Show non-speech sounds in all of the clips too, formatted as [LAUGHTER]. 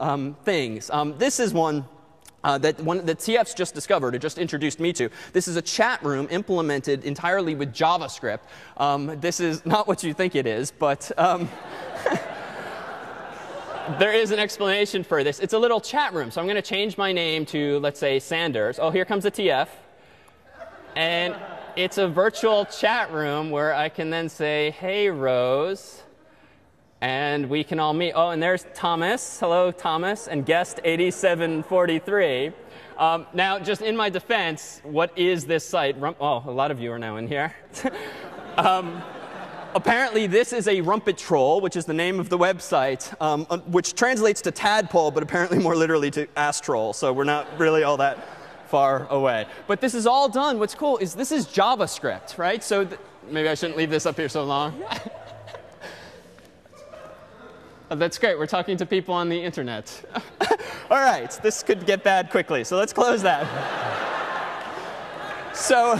um, things. Um, this is one uh, that one that TF's just discovered, or just introduced me to. This is a chat room implemented entirely with JavaScript. Um, this is not what you think it is, but um, [LAUGHS] there is an explanation for this. It's a little chat room. So I'm going to change my name to, let's say, Sanders. Oh, here comes a TF. And it's a virtual chat room where I can then say, hey, Rose. And we can all meet. Oh, and there's Thomas. Hello, Thomas. And guest 8743. Um, now, just in my defense, what is this site? oh, a lot of you are now in here. [LAUGHS] um, apparently, this is a rumpetroll, which is the name of the website, um, uh, which translates to tadpole, but apparently more literally to ass troll. So we're not really all that far away. But this is all done. What's cool is this is JavaScript, right? So maybe I shouldn't leave this up here so long. Oh, that's great. We're talking to people on the internet. [LAUGHS] All right, this could get bad quickly, so let's close that. so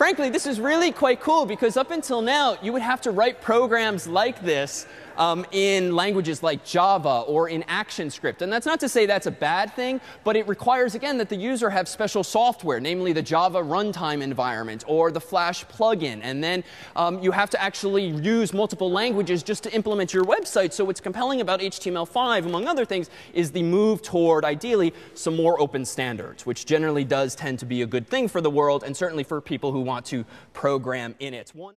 frankly, this is really quite cool because up until now, you would have to write programs like this um, in languages like Java or in ActionScript. And that's not to say that's a bad thing, but it requires, again, that the user have special software, namely the Java runtime environment or the Flash plugin. And then um, you have to actually use multiple languages just to implement your website. So what's compelling about HTML5, among other things, is the move toward, ideally, some more open standards, which generally does tend to be a good thing for the world and certainly for people who want to program in it. One